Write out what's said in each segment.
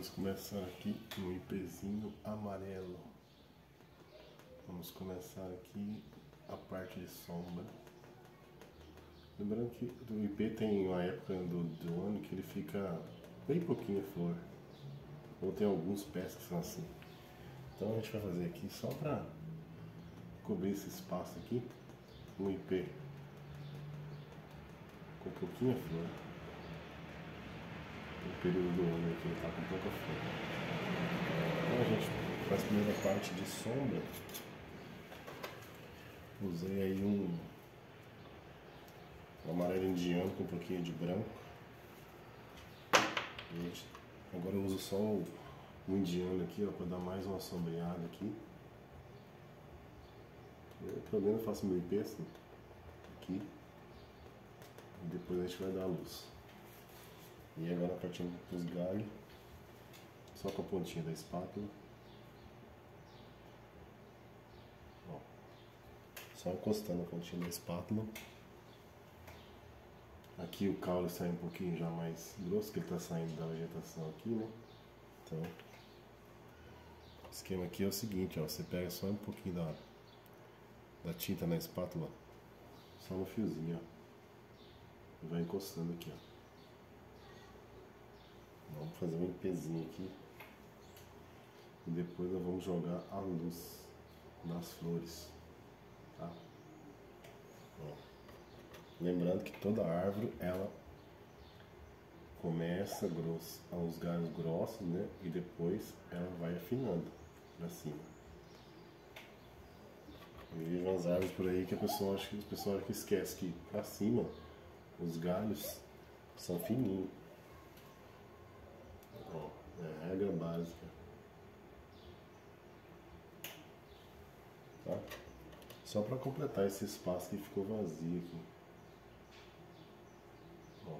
Vamos começar aqui um IPzinho amarelo. Vamos começar aqui a parte de sombra. Lembrando que o IP tem uma época do, do ano que ele fica bem pouquinho flor. Ou tem alguns pés que são assim. Então a gente vai fazer aqui só para cobrir esse espaço aqui, um IP com pouquinha flor o período do que ele está com pouca flor. Então a gente faz a primeira parte de sombra. Usei aí um, um amarelo indiano com um pouquinho de branco. Gente, agora eu uso só o, o indiano aqui, ó, para dar mais uma sombreada aqui. Eu, pelo menos faço meu IP assim, aqui. E depois a gente vai dar a luz. E agora partindo dos galhos, só com a pontinha da espátula. Ó, só encostando a pontinha da espátula. Aqui o caule sai um pouquinho já mais grosso, que ele está saindo da vegetação aqui, né? Então, o esquema aqui é o seguinte, ó, você pega só um pouquinho da, da tinta na espátula, só no fiozinho, ó. E vai encostando aqui, ó. Vamos fazer um IPzinho aqui. E depois nós vamos jogar a luz nas flores. Tá? Ó. Lembrando que toda árvore ela começa grosso, aos galhos grossos, né? E depois ela vai afinando para cima. Eu vejo umas árvores por aí que a pessoa acha que o pessoal que esquece que para cima os galhos são fininhos. É a regra básica. Tá? Só para completar esse espaço que ficou vazio aqui. Ó,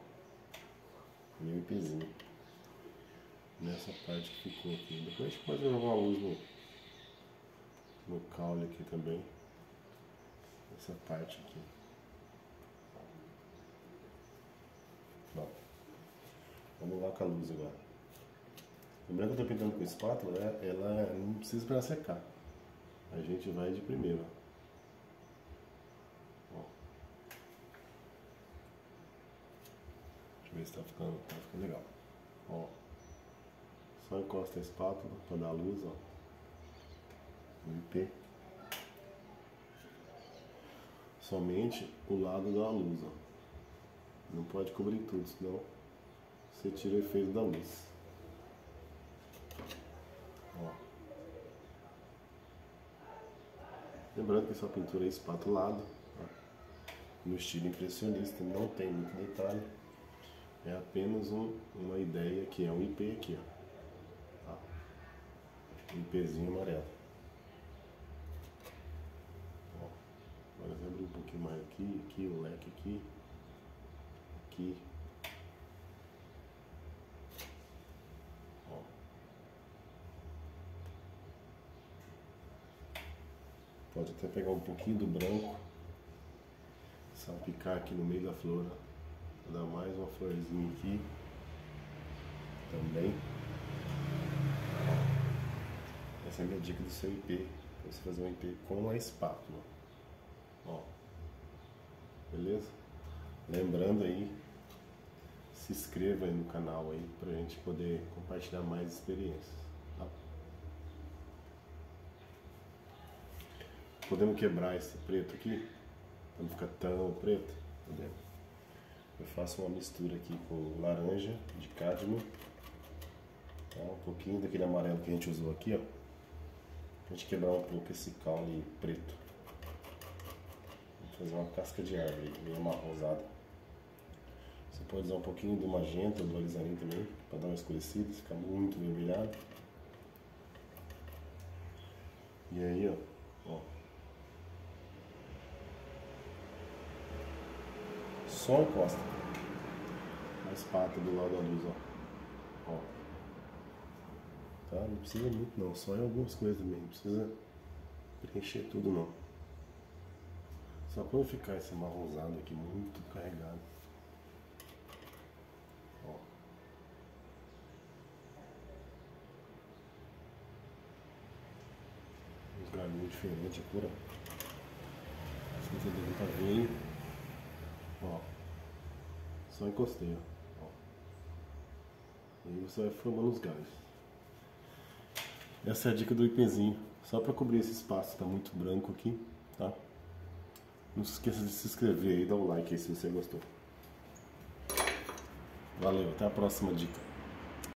meu IPzinho. Nessa parte que ficou aqui. Depois a gente pode jogar uma luz no, no caule aqui também. Essa parte aqui. Bom, vamos lá com a luz agora. Lembrando que eu estou pintando com espátula, né? ela não precisa para secar. A gente vai de primeira. Ó. Deixa eu ver se está ficando, tá ficando legal. Ó. Só encosta a espátula para dar luz, ó. No IP. Somente o lado da luz, ó. Não pode cobrir tudo, senão você tira o efeito da luz. Lembrando que essa pintura é espatulada, tá? no estilo impressionista, não tem muito detalhe, é apenas um, uma ideia que é um IP aqui, ó. Tá? Um IPzinho amarelo. Ó. Agora abrir um pouquinho mais aqui, aqui, o leque aqui, aqui, Pode até pegar um pouquinho do branco, salpicar aqui no meio da flor, dar mais uma florzinha aqui também. Essa é a minha dica do seu IP, para você fazer um IP com a espátula. Ó, beleza? Lembrando aí, se inscreva aí no canal aí pra gente poder compartilhar mais experiências. Podemos quebrar esse preto aqui, para não ficar tão preto. Podemos. Eu faço uma mistura aqui com laranja de cádmio, tá? um pouquinho daquele amarelo que a gente usou aqui, ó, pra gente quebrar um pouco esse caule preto. Vou fazer uma casca de árvore meio amarrosada. Você pode usar um pouquinho do magenta, do alizarim também, para dar uma escurecida, ficar muito vermelhado. E aí, ó, ó. Só encosta. A espátula do lado da luz, ó. ó. Tá? Não precisa muito não, só em algumas coisas mesmo. Não precisa preencher tudo não. Só para não ficar esse marronzado aqui muito carregado. um Os diferente diferentes, é pura. Não sei deve estar tá vendo. Só encostei, ó. E aí você vai formando os galhos. Essa é a dica do ipenzinho. Só para cobrir esse espaço, tá muito branco aqui, tá? Não se esqueça de se inscrever e dar um like aí se você gostou. Valeu, até a próxima dica.